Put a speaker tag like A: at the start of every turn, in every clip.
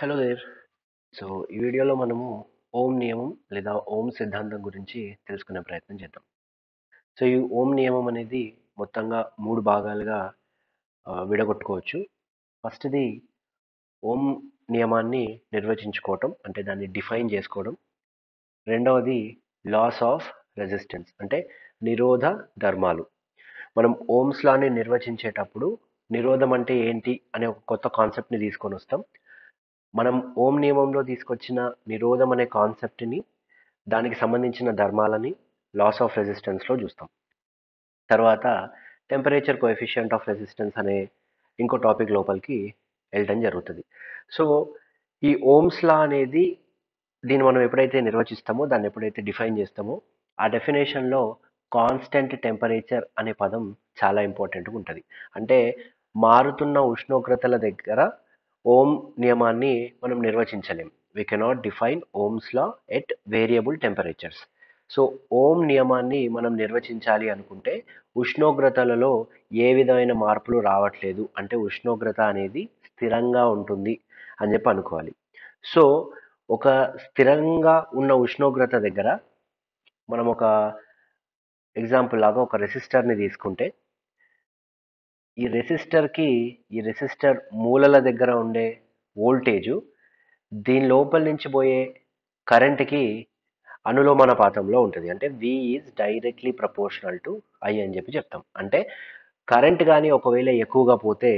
A: Hello there so ఈ వీడియోలో మనము ఓం నియమం లేదా ఓం సిద్ధాంతం గురించి తెలుసుకునే ప్రయత్నం చేద్దాం. సో ఈ ఓం నియమం అనేది మొత్తంగా మూడు భాగాలుగా విడగొట్టుకోవచ్చు. ఫస్ట్ది ఓం నియమాన్ని నిర్వచించుకోవటం అంటే దాన్ని డిఫైన్ చేసుకోవడం. రెండవది లాస్ ఆఫ్ రెసిస్టెన్స్ అంటే నిరోధ ధర్మాలు. మనం ఓమ్స్ లాని నిర్వచించేటప్పుడు నిరోధం అంటే ఏంటి అనే ఒక కొత్త కాన్సెప్ట్ని తీసుకొని వస్తాం. మనం ఓం నియమంలో తీసుకొచ్చిన నిరోధం అనే కాన్సెప్ట్ని దానికి సంబంధించిన ధర్మాలని లాస్ ఆఫ్ రెసిస్టెన్స్లో చూస్తాం. తర్వాత టెంపరేచర్ కోఎఫిషియంట్ ఆఫ్ రెసిస్టెన్స్ అనే ఇంకో టాపిక్ లోపలికి వెళ్ళడం జరుగుతుంది. సో ఈ ఓమ్స్ లా అనేది దీన్ని మనం ఎప్పుడైతే నిర్వచిస్తామో దాన్ని ఎప్పుడైతే డిఫైన్ చేస్తామో ఆ డెఫినేషన్లో కాన్స్టెంట్ టెంపరేచర్ అనే పదం చాలా ఇంపార్టెంట్గా ఉంటుంది. అంటే మారుతున్న ఉష్ణోగ్రతల దగ్గర ఓం నియమాన్ని మనం నిర్వచించలేం. We cannot define Ohm's law at variable temperatures so Ohm నియమాన్ని మనం నిర్వచించాలి అనుకుంటే ఉష్ణోగ్రతలలో ఏ విధమైన మార్పులు రావట్లేదు. అంటే ఉష్ణోగ్రత అనేది స్థిరంగా ఉంటుంది అని చెప్పి అనుకోవాలి. సో ఒక స్థిరంగా ఉన్న ఉష్ణోగ్రత దగ్గర మనం ఒక ఎగ్జాంపుల్ లాగా ఒక రెసిస్టర్ని తీసుకుంటే ఈ రెసిస్టర్కి ఈ రెసిస్టర్ మూలల దగ్గర ఉండే వోల్టేజు దీని లోపల నుంచి పోయే కరెంట్కి అనులోమానుపాతంలో ఉంటుంది. అంటే V is directly proportional to I అని చెప్పి చెప్తాం. అంటే కరెంట్ కానీ ఒకవేళ ఎక్కువగా పోతే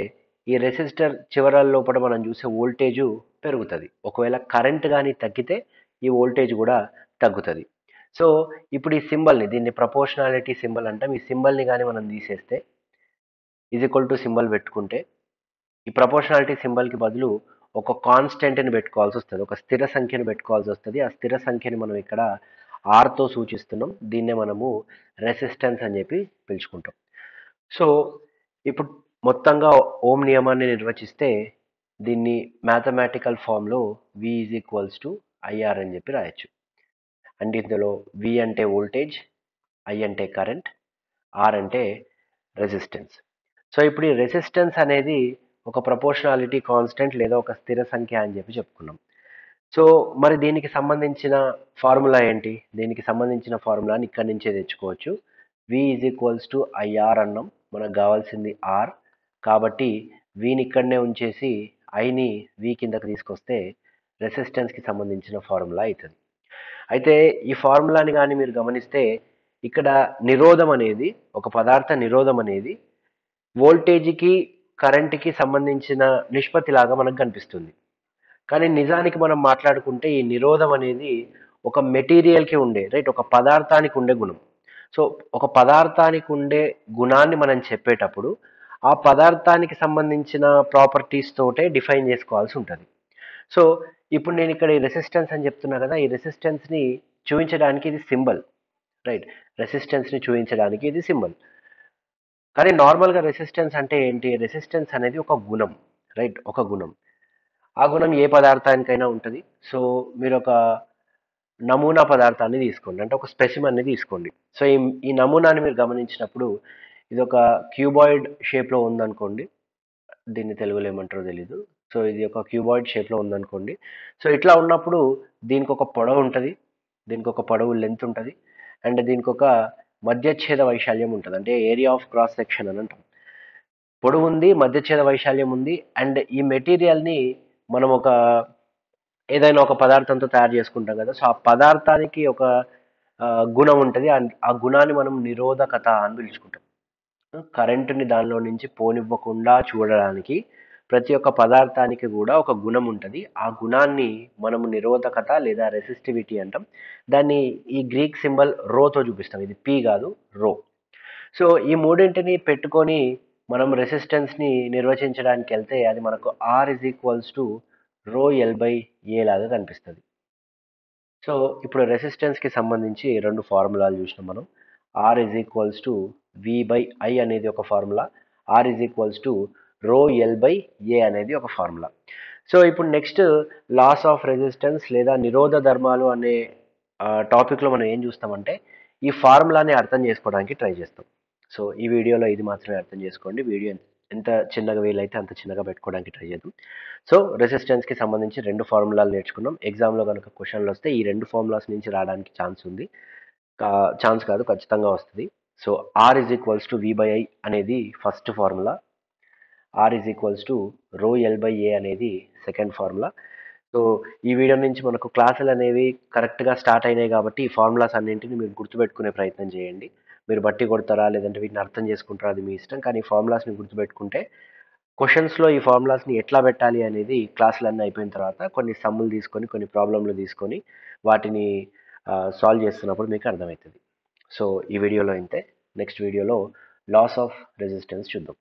A: ఈ రెసిస్టర్ చివరల లోపల మనం చూసే వోల్టేజు పెరుగుతుంది. ఒకవేళ కరెంట్ కానీ తగ్గితే ఈ వోల్టేజ్ కూడా తగ్గుతుంది. సో ఇప్పుడు ఈ సింబల్ని దీన్ని ప్రపోర్షనాలిటీ సింబల్ అంటాం. ఈ సింబల్ని కానీ మనం తీసేస్తే ఈజ్ ఈక్వల్ టు సింబల్ పెట్టుకుంటే ఈ ప్రపోర్షనాలిటీ సింబల్కి బదులు ఒక కాన్స్టెంట్ని పెట్టుకోవాల్సి వస్తుంది ఒక స్థిర సంఖ్యను పెట్టుకోవాల్సి వస్తుంది. ఆ స్థిర సంఖ్యని మనం ఇక్కడ ఆర్తో సూచిస్తున్నాం. దీన్నే మనము రెసిస్టెన్స్ అని చెప్పి పిలుచుకుంటాం. సో ఇప్పుడు మొత్తంగా ఓం నియమాన్ని నిర్వచిస్తే దీన్ని మ్యాథమెటికల్ ఫామ్లో V is equals to IR అని చెప్పి రాయొచ్చు. అండ్ ఇందులో వి అంటే వోల్టేజ్ ఐ అంటే కరెంట్ ఆర్ అంటే రెసిస్టెన్స్ సో ఇప్పుడు ఈ రెసిస్టెన్స్ అనేది ఒక ప్రపోర్షనాలిటీ కాన్స్టెంట్ లేదా ఒక స్థిర సంఖ్య అని చెప్పి చెప్పుకున్నాం. సో మరి దీనికి సంబంధించిన ఫార్ములా ఏంటి? దీనికి సంబంధించిన ఫార్ములాని ఇక్కడి నుంచే తెచ్చుకోవచ్చు. V is equals to IR అన్నాం. మనకు కావాల్సింది ఆర్ కాబట్టి వీని ఇక్కడనే ఉంచేసి ఐని వి కిందకి తీసుకొస్తే రెసిస్టెన్స్కి సంబంధించిన ఫార్ములా అవుతుంది అయితే ఈ ఫార్ములాని కానీ మీరు గమనిస్తే ఇక్కడ నిరోధం అనేది ఒక పదార్థ నిరోధం అనేది వోల్టేజ్కి కరెంట్కి సంబంధించిన నిష్పత్తి లాగా మనకు కనిపిస్తుంది. కానీ నిజానికి మనం మాట్లాడుకుంటే ఈ నిరోధం అనేది ఒక మెటీరియల్కి ఉండే రైట్ ఒక పదార్థానికి ఉండే గుణం. సో ఒక పదార్థానికి ఉండే గుణాన్ని మనం చెప్పేటప్పుడు ఆ పదార్థానికి సంబంధించిన ప్రాపర్టీస్ తోటే డిఫైన్ చేసుకోవాల్సి ఉంటుంది. సో ఇప్పుడు నేను ఇక్కడ ఈ రెసిస్టెన్స్ అని చెప్తున్నా కదా ఈ రెసిస్టెన్స్ని చూపించడానికి ఇది సింబల్ రైట్? రెసిస్టెన్స్ని చూపించడానికి ఇది సింబల్. కానీ నార్మల్గా రెసిస్టెన్స్ అంటే ఏంటి? రెసిస్టెన్స్ అనేది ఒక గుణం రైట్ ఒక గుణం. ఆ గుణం ఏ పదార్థానికైనా ఉంటుంది. సో మీరు ఒక నమూనా పదార్థాన్ని తీసుకోండి. అంటే ఒక స్పెసిమన్ని తీసుకోండి. సో ఈ ఈ నమూనాని మీరు గమనించినప్పుడు ఇది ఒక క్యూబాయిడ్ షేప్లో ఉందనుకోండి. దీన్ని తెలుగులో ఏమంటారో తెలీదు. సో ఇది ఒక క్యూబాయిడ్ షేప్లో ఉందనుకోండి. సో ఇట్లా ఉన్నప్పుడు దీనికి ఒక పొడవు ఉంటుంది. దీనికి ఒక పొడవు లెంత్ ఉంటుంది. అండ్ దీనికి ఒక మధ్యఛేద వైశాల్యం ఉంటుంది. అంటే ఏరియా ఆఫ్ క్రాస్ సెక్షన్ అని అంటాం. పొడవు ఉంది మధ్యఛేద వైశాల్యం ఉంది అండ్ ఈ మెటీరియల్ని మనం ఒక ఏదైనా ఒక పదార్థంతో తయారు చేసుకుంటాం కదా. సో ఆ పదార్థానికి ఒక గుణం ఉంటుంది. అండ్ ఆ గుణాన్ని మనం నిరోధకత అని పిలుచుకుంటాం. కరెంటుని దానిలో నుంచి పోనివ్వకుండా చూడడానికి ప్రతి ఒక్క పదార్థానికి కూడా ఒక గుణం ఉంటుంది. ఆ గుణాన్ని మనము నిరోధకత లేదా రెసిస్టివిటీ అంటాం. దాన్ని ఈ గ్రీక్ సింబల్ రోతో చూపిస్తాం. ఇది పి కాదు రో. సో ఈ మూడింటిని పెట్టుకొని మనం రెసిస్టెన్స్ని నిర్వచించడానికి వెళ్తే అది మనకు R is equals to rho L by A లాగా కనిపిస్తుంది. సో ఇప్పుడు రెసిస్టెన్స్కి సంబంధించి రెండు ఫార్ములాలు చూసినాం మనం. R is equals to V by I అనేది ఒక formula. R is equals to rho L by A అనేది ఒక ఫార్ములా. సో ఇప్పుడు నెక్స్ట్ లాస్ ఆఫ్ రెసిస్టెన్స్ లేదా నిరోధ ధర్మాలు అనే టాపిక్లో మనం ఏం చూస్తామంటే ఈ ఫార్ములాని అర్థం చేసుకోవడానికి ట్రై చేస్తాం. సో ఈ వీడియోలో ఇది మాత్రమే అర్థం చేసుకోండి. వీడియో ఎంత చిన్నగా వీలైతే అంత చిన్నగా పెట్టుకోవడానికి ట్రై చేద్దాం. సో రెసిస్టెన్స్కి సంబంధించి రెండు ఫార్ములాలు నేర్చుకున్నాం. ఎగ్జామ్లో కనుక క్వశ్చన్లు వస్తే ఈ రెండు ఫార్ములాస్ నుంచి రావడానికి ఛాన్స్ ఉంది. ఛాన్స్ కాదు ఖచ్చితంగా వస్తుంది. So R is equals to V by I అనేది first formula. R is equals to rho L by A అనేది సెకండ్ ఫార్ములా సో ఈ వీడియో నుంచి మనకు క్లాసులు అనేవి కరెక్ట్గా స్టార్ట్ అయినాయి కాబట్టి ఈ ఫార్ములాస్ అన్నింటిని మీరు గుర్తుపెట్టుకునే ప్రయత్నం చేయండి. మీరు బట్టి కొడతారా లేదంటే వీటిని అర్థం చేసుకుంటారా అది మీ ఇష్టం. కానీ ఈ ఫార్ములాస్ని గుర్తుపెట్టుకుంటే క్వశ్చన్స్లో ఈ ఫార్ములాస్ని ఎట్లా పెట్టాలి అనేది క్లాసులు అన్నీ అయిపోయిన తర్వాత కొన్ని సమ్ములు తీసుకొని కొన్ని ప్రాబ్లంలు తీసుకొని వాటిని సాల్వ్ చేస్తున్నప్పుడు మీకు అర్థమవుతుంది. సో ఈ వీడియోలో అయితే నెక్స్ట్ వీడియోలో లాస్ ఆఫ్ రెసిస్టెన్స్ చూద్దాం.